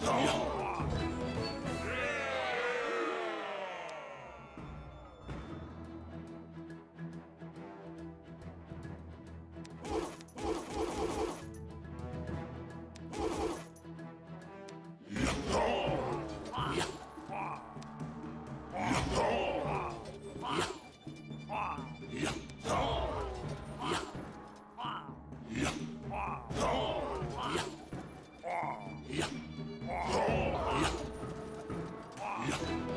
怎么样？了。